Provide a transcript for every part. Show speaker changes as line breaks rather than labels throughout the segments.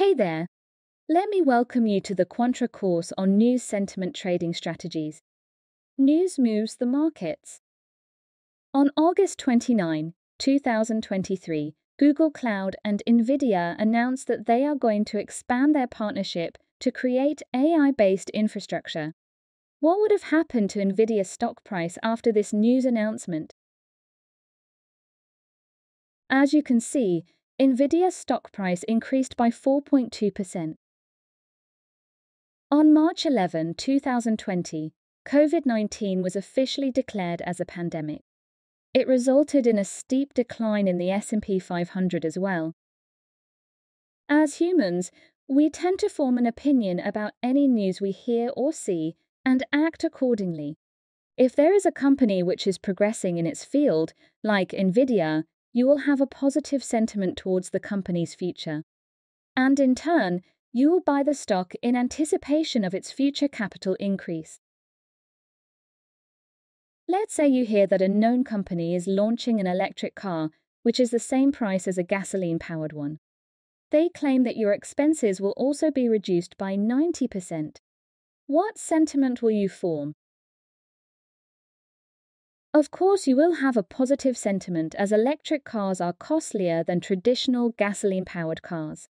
Hey there! Let me welcome you to the Quantra course on news sentiment trading strategies. News moves the markets. On August 29, 2023, Google Cloud and NVIDIA announced that they are going to expand their partnership to create AI based infrastructure. What would have happened to NVIDIA's stock price after this news announcement? As you can see, NVIDIA's stock price increased by 4.2%. On March 11, 2020, COVID 19 was officially declared as a pandemic. It resulted in a steep decline in the S&P 500 as well. As humans, we tend to form an opinion about any news we hear or see and act accordingly. If there is a company which is progressing in its field, like Nvidia, you will have a positive sentiment towards the company's future. And in turn, you will buy the stock in anticipation of its future capital increase. Let's say you hear that a known company is launching an electric car which is the same price as a gasoline powered one. They claim that your expenses will also be reduced by 90%. What sentiment will you form? Of course, you will have a positive sentiment as electric cars are costlier than traditional gasoline powered cars.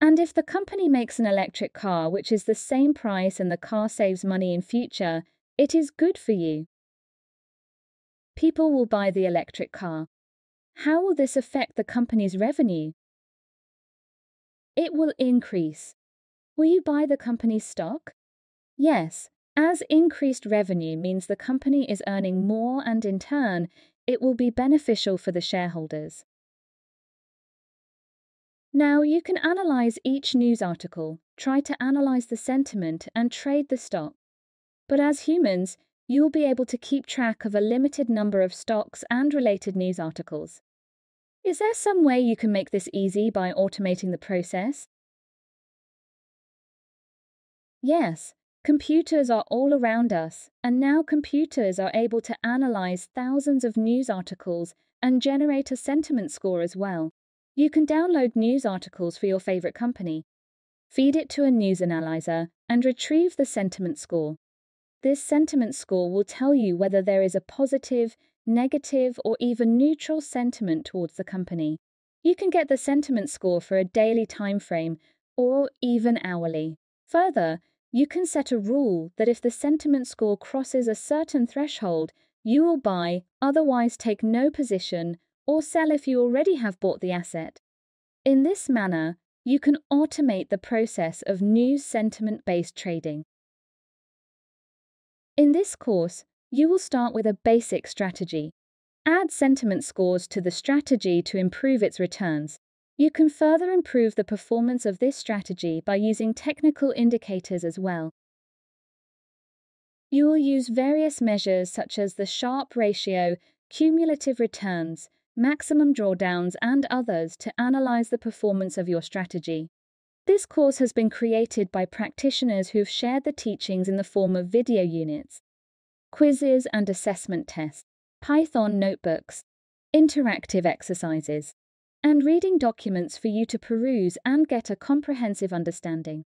And if the company makes an electric car which is the same price and the car saves money in future, it is good for you. People will buy the electric car. How will this affect the company's revenue? It will increase. Will you buy the company's stock? Yes, as increased revenue means the company is earning more and in turn, it will be beneficial for the shareholders. Now, you can analyze each news article, try to analyze the sentiment, and trade the stock. But as humans, you will be able to keep track of a limited number of stocks and related news articles. Is there some way you can make this easy by automating the process? Yes, Computers are all around us, and now computers are able to analyze thousands of news articles and generate a sentiment score as well. You can download news articles for your favorite company, feed it to a news analyzer, and retrieve the sentiment score. This sentiment score will tell you whether there is a positive, negative, or even neutral sentiment towards the company. You can get the sentiment score for a daily time frame or even hourly. Further, you can set a rule that if the sentiment score crosses a certain threshold, you will buy, otherwise take no position, or sell if you already have bought the asset. In this manner, you can automate the process of news sentiment based trading. In this course, you will start with a basic strategy. Add sentiment scores to the strategy to improve its returns. You can further improve the performance of this strategy by using technical indicators as well. You will use various measures such as the Sharpe ratio, cumulative returns, maximum drawdowns, and others to analyze the performance of your strategy. This course has been created by practitioners who've shared the teachings in the form of video units, quizzes and assessment tests, Python notebooks, interactive exercises, and reading documents for you to peruse and get a comprehensive understanding.